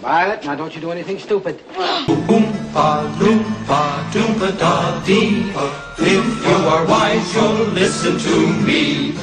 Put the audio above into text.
Violet, now don't you do anything stupid. Oompa loompa doompa da dee. If you are wise, you'll listen to me.